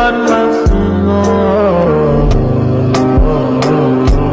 one must